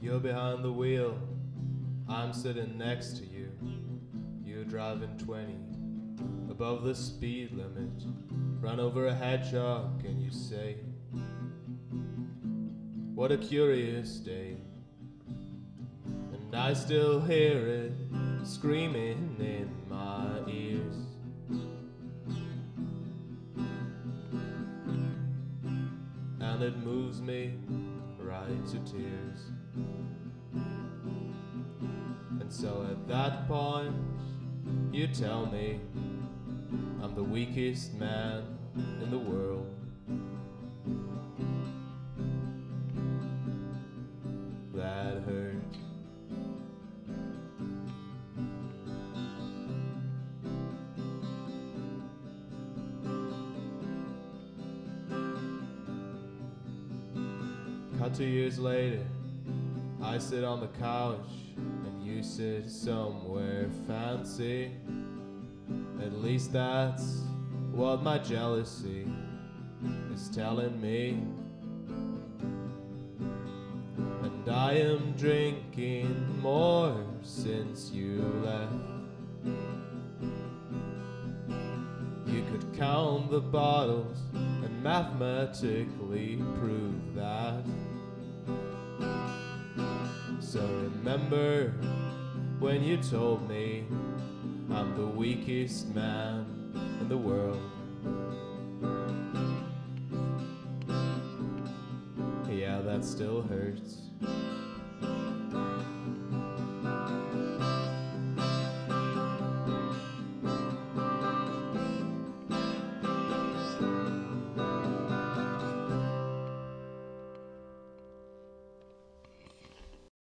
You're behind the wheel, I'm sitting next to you. You're driving 20 above the speed limit. Run over a hedgehog and you say, What a curious day. And I still hear it screaming in my ears. And it moves me right to tears. And so at that point, you tell me I'm the weakest man in the world. Cut two years later, I sit on the couch and you sit somewhere fancy. At least that's what my jealousy is telling me. And I am drinking more since you left. You could count the bottles and mathematically prove that. So remember when you told me I'm the weakest man in the world. Yeah, that still hurts.